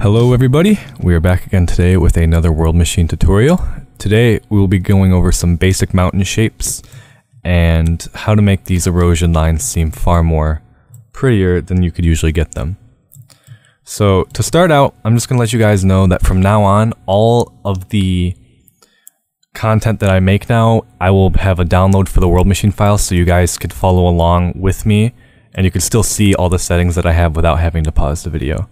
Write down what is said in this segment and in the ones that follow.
Hello everybody, we are back again today with another World Machine tutorial. Today we will be going over some basic mountain shapes and how to make these erosion lines seem far more prettier than you could usually get them. So to start out, I'm just going to let you guys know that from now on, all of the content that I make now, I will have a download for the World Machine file so you guys could follow along with me and you can still see all the settings that I have without having to pause the video.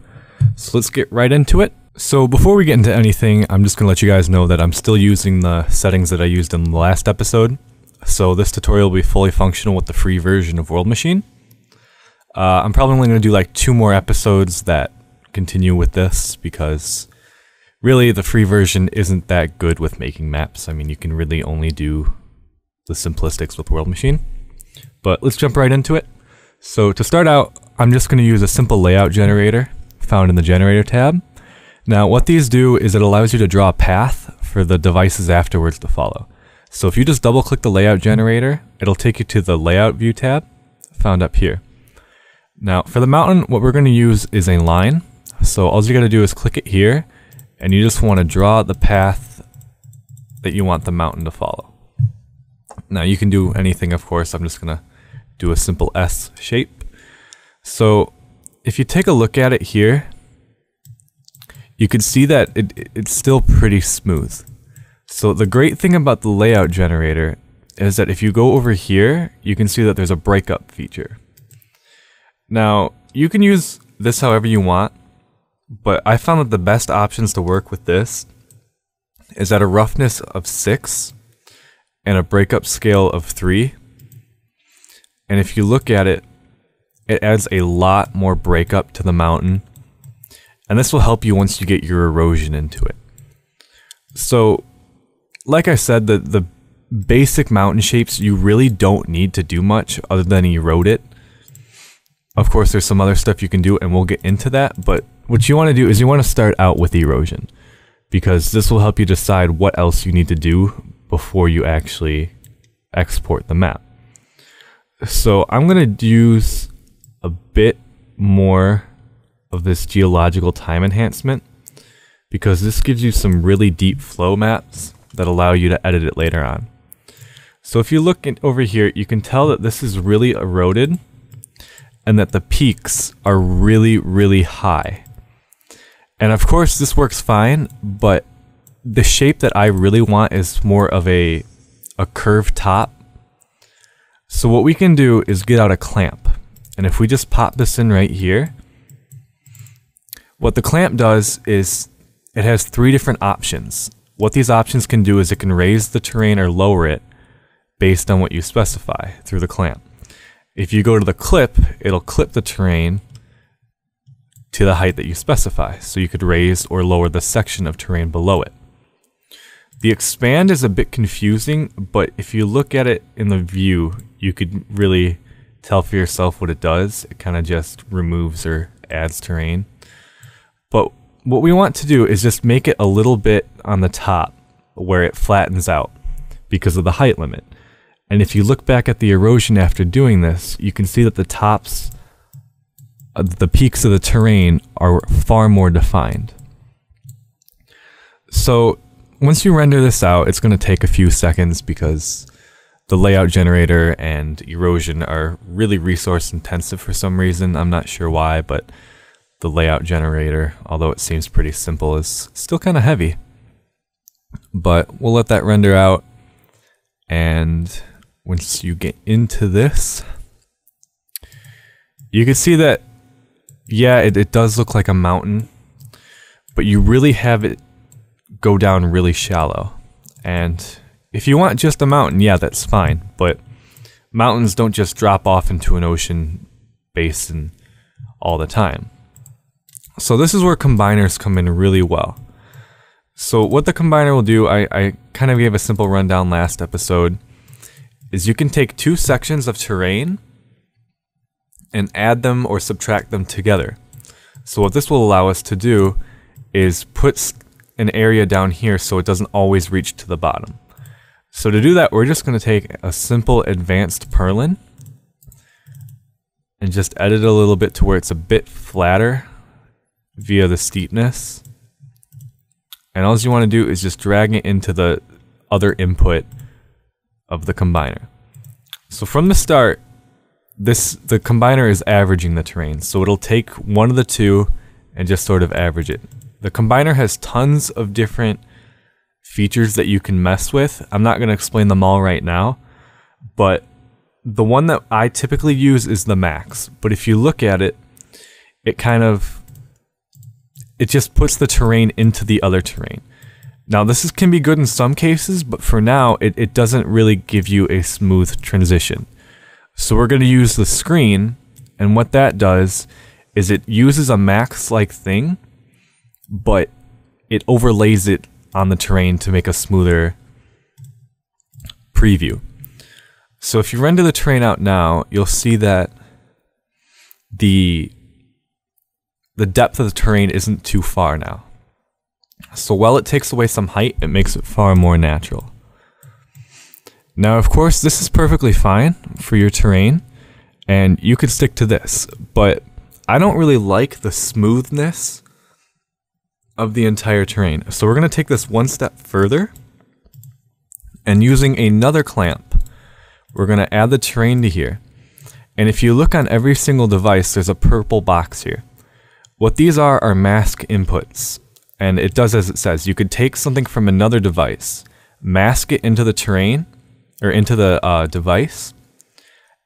So let's get right into it. So before we get into anything, I'm just going to let you guys know that I'm still using the settings that I used in the last episode. So this tutorial will be fully functional with the free version of World Machine. Uh, I'm probably only going to do like two more episodes that continue with this because really the free version isn't that good with making maps. I mean, you can really only do the simplistics with World Machine. But let's jump right into it. So to start out, I'm just going to use a simple layout generator found in the generator tab. Now what these do is it allows you to draw a path for the devices afterwards to follow. So if you just double click the layout generator, it'll take you to the layout view tab found up here. Now for the mountain, what we're going to use is a line. So all you got to do is click it here and you just want to draw the path that you want the mountain to follow. Now you can do anything of course, I'm just going to do a simple S shape. So if you take a look at it here, you can see that it, it's still pretty smooth. So the great thing about the layout generator is that if you go over here, you can see that there's a breakup feature. Now, you can use this however you want, but I found that the best options to work with this is at a roughness of 6 and a breakup scale of 3. And if you look at it, it adds a lot more breakup to the mountain. And this will help you once you get your erosion into it. So, like I said, the, the basic mountain shapes, you really don't need to do much other than erode it. Of course, there's some other stuff you can do, and we'll get into that. But what you want to do is you want to start out with erosion. Because this will help you decide what else you need to do before you actually export the map. So I'm going to use a bit more of this geological time enhancement because this gives you some really deep flow maps that allow you to edit it later on. So if you look over here, you can tell that this is really eroded and that the peaks are really, really high. And of course this works fine, but the shape that I really want is more of a, a curved top. So what we can do is get out a clamp. And if we just pop this in right here, what the clamp does is it has three different options. What these options can do is it can raise the terrain or lower it based on what you specify through the clamp. If you go to the clip, it'll clip the terrain to the height that you specify, so you could raise or lower the section of terrain below it. The expand is a bit confusing, but if you look at it in the view, you could really tell for yourself what it does. It kind of just removes or adds terrain. But what we want to do is just make it a little bit on the top where it flattens out because of the height limit. And if you look back at the erosion after doing this, you can see that the tops, uh, the peaks of the terrain are far more defined. So once you render this out, it's going to take a few seconds because the layout generator and erosion are really resource intensive for some reason. I'm not sure why, but the layout generator, although it seems pretty simple, is still kind of heavy. But we'll let that render out. And once you get into this, you can see that, yeah, it, it does look like a mountain, but you really have it go down really shallow. And if you want just a mountain, yeah, that's fine. But mountains don't just drop off into an ocean basin all the time. So this is where combiners come in really well. So what the combiner will do, I, I kind of gave a simple rundown last episode, is you can take two sections of terrain and add them or subtract them together. So what this will allow us to do is put an area down here so it doesn't always reach to the bottom. So to do that, we're just going to take a simple advanced Perlin and just edit a little bit to where it's a bit flatter via the steepness. And all you want to do is just drag it into the other input of the combiner. So from the start, this the combiner is averaging the terrain. So it'll take one of the two and just sort of average it. The combiner has tons of different features that you can mess with. I'm not going to explain them all right now, but the one that I typically use is the max. But if you look at it, it kind of it just puts the terrain into the other terrain. Now this is, can be good in some cases, but for now it, it doesn't really give you a smooth transition. So we're going to use the screen, and what that does is it uses a max-like thing, but it overlays it on the terrain to make a smoother preview. So if you render the terrain out now, you'll see that the the depth of the terrain isn't too far now. So while it takes away some height, it makes it far more natural. Now, of course, this is perfectly fine for your terrain, and you could stick to this, but I don't really like the smoothness of the entire terrain. So we're going to take this one step further, and using another clamp, we're going to add the terrain to here. And if you look on every single device, there's a purple box here. What these are are mask inputs, and it does as it says. You could take something from another device, mask it into the terrain, or into the uh, device,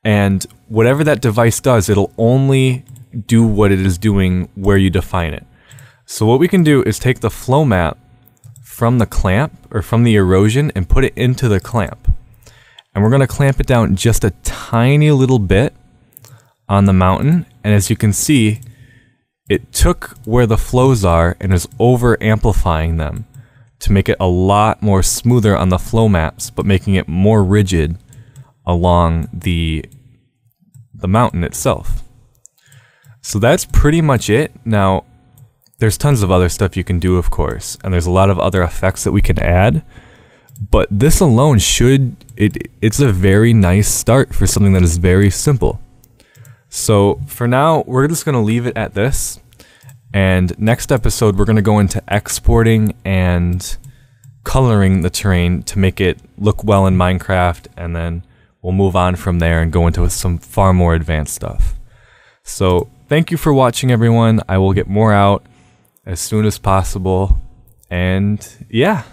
and whatever that device does, it'll only do what it is doing where you define it. So what we can do is take the flow map from the clamp, or from the erosion, and put it into the clamp. And we're going to clamp it down just a tiny little bit on the mountain, and as you can see, it took where the flows are and is over amplifying them to make it a lot more smoother on the flow maps, but making it more rigid along the the mountain itself. So that's pretty much it. Now, there's tons of other stuff you can do, of course, and there's a lot of other effects that we can add. But this alone should it it's a very nice start for something that is very simple. So for now, we're just going to leave it at this. And next episode, we're going to go into exporting and coloring the terrain to make it look well in Minecraft. And then we'll move on from there and go into some far more advanced stuff. So thank you for watching, everyone. I will get more out as soon as possible. And yeah.